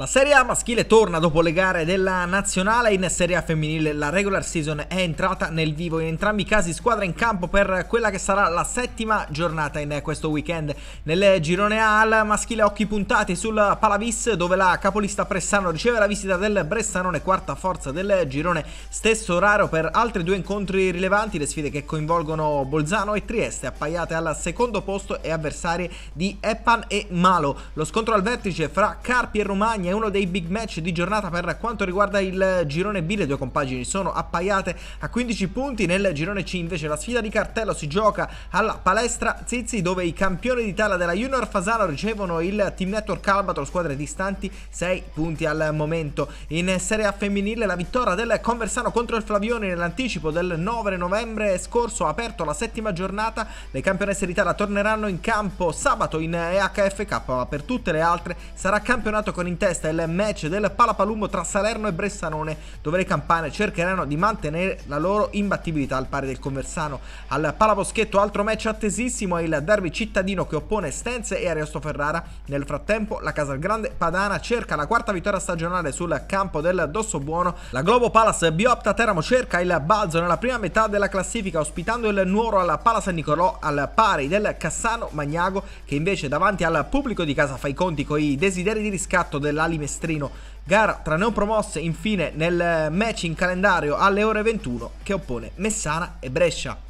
La Serie A maschile torna dopo le gare della nazionale in Serie A femminile. La regular season è entrata nel vivo. In entrambi i casi squadra in campo per quella che sarà la settima giornata in questo weekend. Nel girone A al maschile occhi puntati sul Palavis dove la capolista Pressano riceve la visita del Bressanone, quarta forza del girone. Stesso orario per altri due incontri rilevanti, le sfide che coinvolgono Bolzano e Trieste, appaiate al secondo posto e avversarie di Epan e Malo. Lo scontro al vertice fra Carpi e Romagna è uno dei big match di giornata per quanto riguarda il girone B. Le due compagini sono appaiate a 15 punti. Nel girone C invece la sfida di cartello si gioca alla palestra Zizi dove i campioni d'Italia della Junior Fasano ricevono il Team Network Albatro, squadre distanti 6 punti al momento. In Serie A femminile la vittoria del Conversano contro il Flavione nell'anticipo del 9 novembre scorso ha aperto la settima giornata. Le campionesse d'Italia torneranno in campo sabato in EHFK, ma per tutte le altre sarà campionato con in testa il match del Palapalumbo tra Salerno e Bressanone, dove le campane cercheranno di mantenere la loro imbattibilità al pari del Conversano. Al Palaposchetto altro match attesissimo è il derby cittadino che oppone Stenze e Ariosto Ferrara. Nel frattempo la Casalgrande Padana cerca la quarta vittoria stagionale sul campo del Dosso Buono. La Globo Palace Biopta Teramo cerca il balzo nella prima metà della classifica ospitando il Nuoro al Pala San Nicolò al pari del Cassano Magnago che invece davanti al pubblico di casa fa i conti con i desideri di riscatto dell'Ali Mestrino. Gara tra neopromosse infine nel match in calendario alle ore 21 che oppone Messana e Brescia.